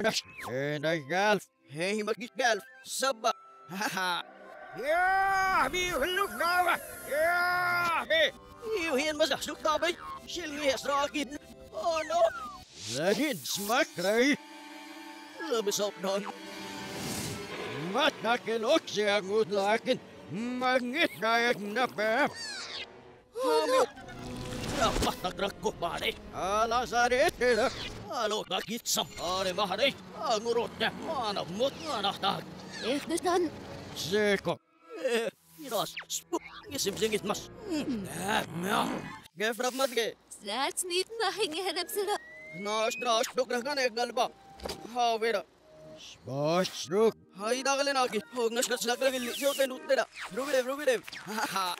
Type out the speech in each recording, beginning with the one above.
Nash. En I galf. Hey, magis galf. Saba. Haha. Yeah, mi hulog na. Yeah, mi. Iuhin masasok na ba? Silngias na akin. Oh no. Lagin, smack ray. Labisop nun. Mat na kinok siya ngutlakin. Mangit Eh, iras. Mas. Eh, sila. Nash nash galba. Ha vera. Ruk. Hai gilli. Ha.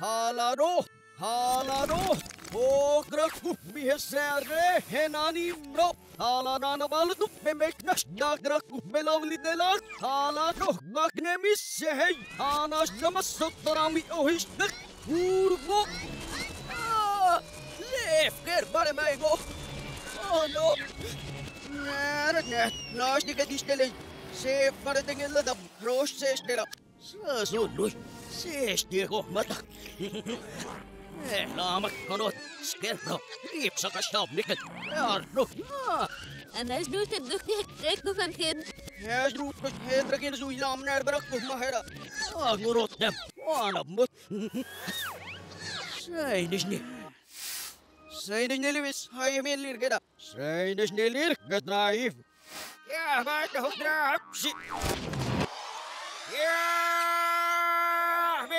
Halado, halado, o grafu mihesere henani bro. Halanana balıdu bemeknaş nagraku belavli delan. Halado magnemis sehey anaşlama sottarami ohiştik. Vurgu. Lefker bare meygo. Oh no. Nerede? Naşdike dişteleyin. Sef bare dengelle de broş seştele. Sözü luş. Széstnyír, hommat! Eh, het hanot, szkerra, lépszakas ja járnu! Ah, is ez dúltebb döknek, rekkövem kérni. Ez dúltebb döknek, én az új lámnál berakkom moet. hera. Agorot nem, vanabmot. Szejnisni. Livis, hajjam én lirgeda. Szejnisni Ja, maar Jää, vaihtohon draapsi. Jää!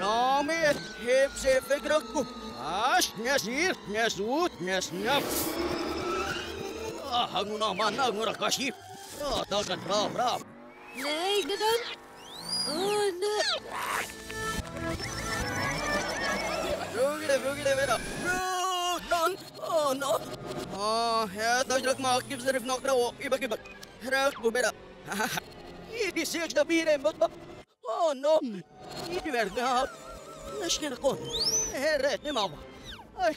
Ah. Raameet. Hepse fekrakku. As, nesir, nesut, nesnap. Ah, anguna man, angura kashi. Ratakan raam, raam. Nej, det där. Åh, nej. Rugile, rugile, vera. Rudan! Oh no! Ah, ya tajrak makib sarif nok rawo. Ibak ibak. Rak bu bera. Idi sej da bire mbot ba. Oh no! Nashkina kon. Herret ni mama.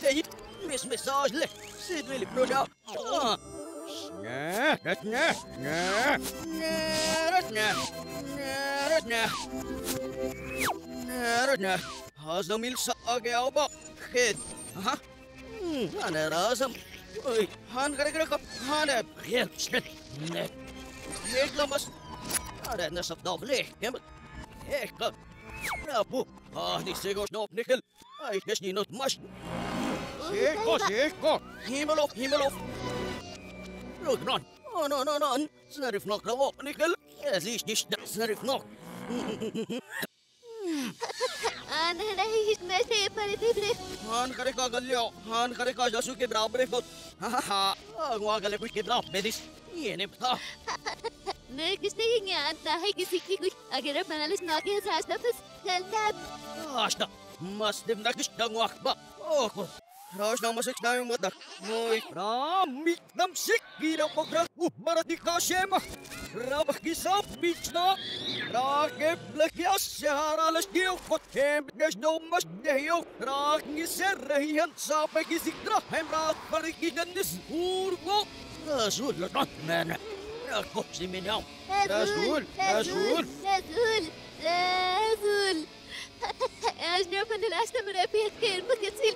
Kayit. Mis message le. Sid lili proja. Ah. Nä, nä, nä, nä. Nä, nä. Nä, nä. Nä, nä. Mil sa age ao ba? Khed. Hmm, ana razam. Oi, han kare kare kap. Han है ये shit. Ne. एक लमस. अरे न सब doble. Kem. Ek Ah, ni segos no nickel. Ai, kes ni not mas. Seko, seko. Himelo, himelo. Rugran. Oh, no, no, no. Snarif nok rawo. Nickel. Es ist nicht snarif nok. Nahihis na siya para tibre. Han करे का गलियो हान करे का जसु के बराबर है खुद हा हा गवा गले कुछ के बराबर बेदिस ये ने पता Na gusto niya at nahay kisiki ko. Agarap manalis na kaya sa asnafas. Kaltab. आशना मस्त दिन नकिश दंगवा बा ओ राज नाम से ना yung mata Moy Rami nam sikira pagrak Maradi ka shema Rabak kisap bichna Rake blakyas Sehara las diyo Kotem Nes no mas dehiyo Rak ngiser rahihan Sape kisikra Hem rak parikiganis Urgo Rasul lakat mena Rakop si minyaw Rasul Rasul Rasul. Rasul. Asnaf na last na marapit kayo magkasil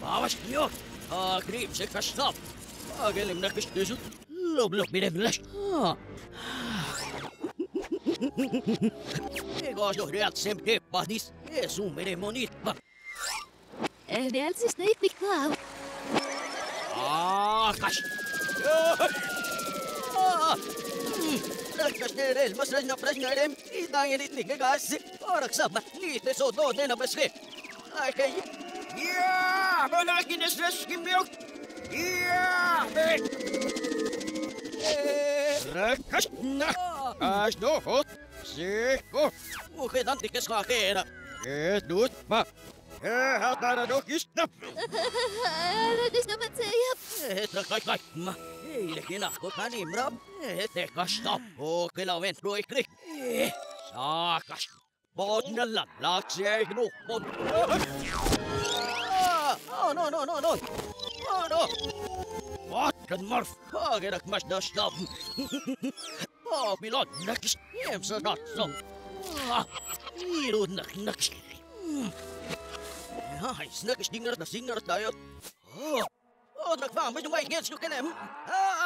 bad na ha. Manak mo mahingihan na. Magom. Bawas niyo. Ah, grip sa kasnap. Agalim na kistisot. Lob, lob, mire, mire. Ego so reaksem te padis. Esu mire monitpa. Realisis näitlik ka. Aakas. Rakkas ne relmas rajna prajna rem. Idajen itnike gassi. Orak sabba. Liite so do dena beske. Aikei. Ja, ben ik in de stress gemelkt. Ja, hey. Rakas na. Als nog goed. Zeg goed. Hoe gaat dat dikke slagen? Het doet maar. Gaat daar nog eens. Dat is nog met zeep. Het gaat maar. Iedere nacht gaat aan die Rob. Het krik. Bon na la la cheno bon. Oh no no no no. Oh no. What can Morph, Oh get a smash the stop. Oh be lot next. Yeah, so not so. Miru nak nak. Hai, snakish dingar na singar tayo. Oh, nak bang, may dumay gets yung kalem. Ah!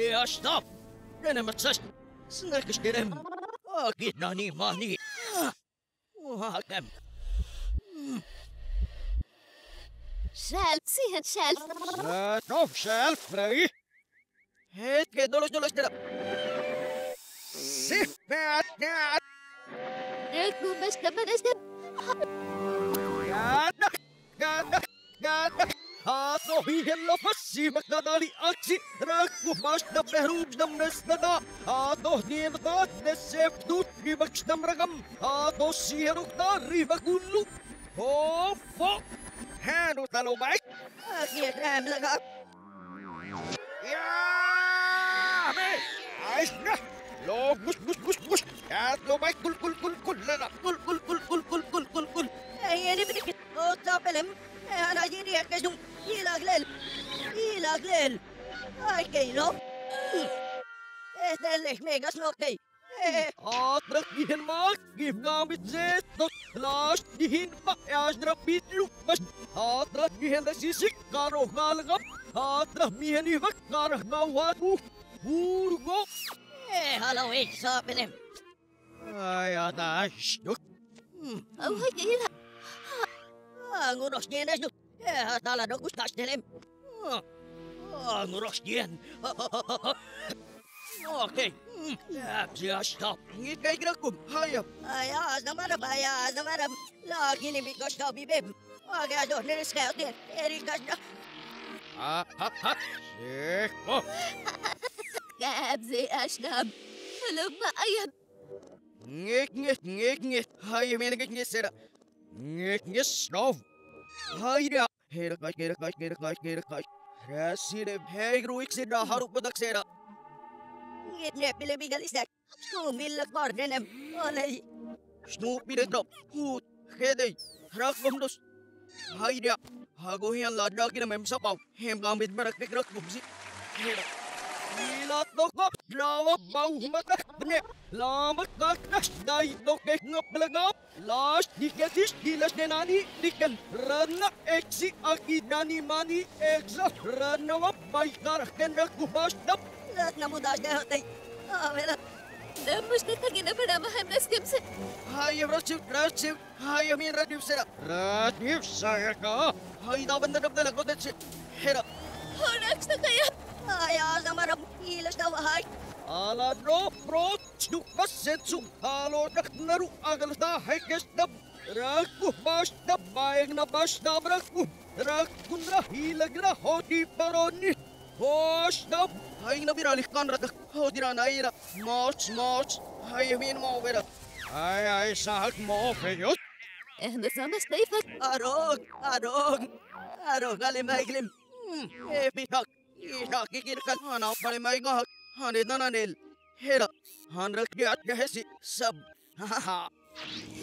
Se stop! Enemmät säst! Snäkis kerem! Akit na ni mani! Hakem! Själv, siihen själv. Stop själv, Fröj! Hetke, tulos tulos tehdä! Sippäät, jäät, Rökkumbas naman asta. jäät, Haato hiihellä passi maknadali aksi, rakku vasta perumsdam nestada. Haato niin taatne septut rivaksdam ragam. Haato sierukta rivakullu. Hoffo! Hänu talo baik. Akhir ram laga. Ya! Me! Aisna! Lo gus gus gus gus. Ya lo baik kul kul kul kul lana. Kul kul kul kul kul kul kul kul. Ei dikit. Ota pelem. Ana jiri akasum. Ilaglel. il a glel il a glel ay ke mega eh, Ah, drak dihin mak, zet, drak lash hm. oh, dihin pak, ayas drak bit luk mas. Ah, karo ngalagap, ah, drak ihak, burgo. Eh, halo. Ay, duk. Ngunos nyenes, duk. ta là nó cũng touch đến em ngủ rất nhiên Okay. Ya stop. Ngikay ka kum. Hayop. Ay, az namanım, ay, az namanım. La, gini bir koş tabi bim. Aga, ah, zor, neresi kayo din? Eri kaç na... Ha, ha, ha. Şek, oh. Gabzi, aşnab. Halım ma ayam. Ngik, ngik, ngik, ngik. Hayım, ngik, ngik, sera. Ngik, ngik, stop. Hayda. Hera kaç, hera kaç, hera kaç, hera kaç. Rasire, hey, gruik, sera, haruk patak, sera. Ngitne pile bigalistak. Tumilak bardenem. Olay. Snoopy the drop. Hoot. Hedey. Rakbondos. Hayda. Hagohian lada kina mem sapaw. Hem gamit barak pikrak bumsi. Heda. Ilat doko. Lawa bau mata. Bne. Lamat kaknas. Dai doke ngap belagap. Las diketis dilas denani diken. Rana eksi akidani mani eksa. Rana wap baikar kendak kubas dap. Lahat na mudas na hotay. Ah, wala. Namus na tagina pa namahan na skimsa. Hayır Rasim, Rasim. Hayır min Rasim sera. Rasim saya ka. Hayır da benda dabda lagot etsi. Hera. Horax na kaya. Ay aasnamara. Ilas na wahay. Ala dro pro chupas setsu. Halo nak naru agal ta hekes dab. Raku bas dab bayang na bas dab raku. Raku na hilag na hoti paroni. Hoş dab. Hayır na biralih kan radak. Hoti na naira. Moch moch. Hayır min mo vera. Ay ay sahak mo feyot. Ehna samas tayfak. Arog. Arog. Arog. Alim haiglim. Eh, bitak. Isak kikirkan. Ano pa rin may gahak. Han nananel. Hera. Han rakyat gahesi. Sab. Haha.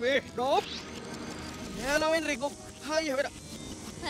Mihtop. Hela Enrico. Hai hera.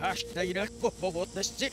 Hashtag koppovuotesti.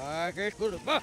Ake kurva.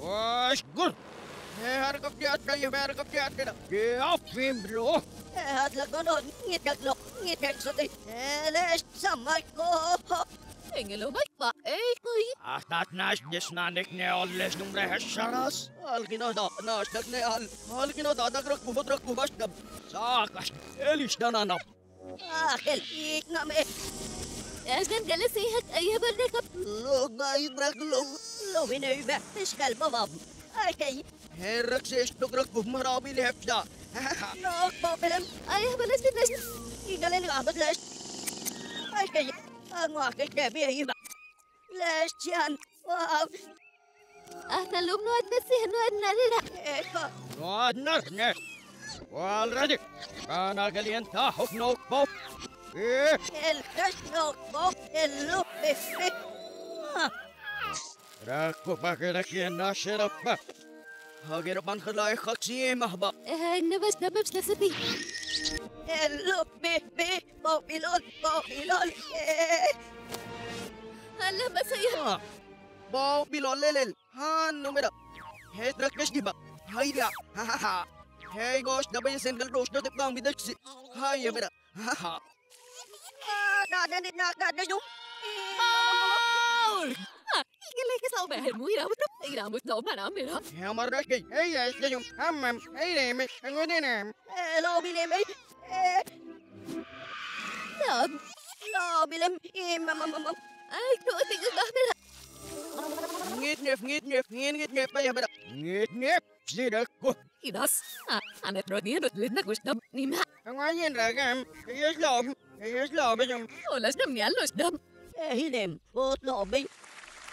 Wash gur. Harap niyan kayo, harap niyan kayo. Kaya, Pim, bro. Hadlagunod, ngitaglok, ngitagsutay. Eles, samay ko. Engelo bay ba? Ey, kuy. Ah, nat nash dis nanik ne alles num rehes sharas. Al kino da nash tak ne al. Al kino da dak rak kubot rak kubash dab. Saakash. Elish dana nap. Ah, hel ik na me. Azgan gele sehat ayha bar ne kap. Lo bay brak lo. Lo bine über. Ich kalbabab. Herrakses tugrok marami lefta. No problem. I have a little bit. Igaling abot last. Okay. Ang wakit na biyayiba. Last yan. Wow. Atalum no at nasihno at narira. Eko. No at narne. Already. Kanagalian ta hok no po. El kash no po. El lupifik. Huh. רק ובגרקי נאשר הבא. הגרבן חלה חצי מהבא. נבש נבש לסדי. לא, בי, בי, מובילון, מובילון. הלא מסייע. מובילון ללל, הנומרה. התרקש דיבה, היידה, הההה. היי גוש דבי סנגל ראש דוד פעם בדקסי. היי יברה, הההה. נא נא נא נא נא נא נא נא Helmarki, ei jäisjum, hammam, ei leemi, ngon enam. Em ei... Loobilem, ei... Ai, tuo tikus lahmilla. Ngit nef, ngit nef, ngit ngit nef, päivä päivä. Ngit nef, sidakku. Idas, anet rodin, nyt lynnä kustam, nimä. Ngon enrakam, ei jos loom, ei jos loobijum. Olas nam niallos dam. Ei nem, oot loobijum.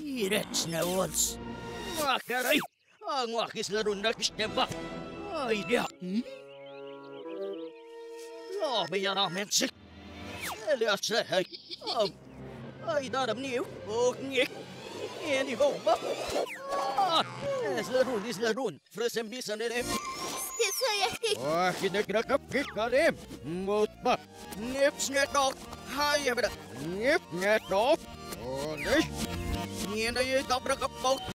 Ирет сневодс. Макарай, ангвах из нарунда кишнеба. Ой, дя. Лоби я раменцик. Эля цехай. Ай, дарам нив. Ох, нек. Ени хоба. Эс нарун, из нарун. Фрэсэм бисан эрэм. Ох, и дэкрэкэп кикарэм. Мутба. Нип снетов. Хай, ебэда. Нип снетов. Ох, нишь. Na kisteba. Ay dia. Labi yan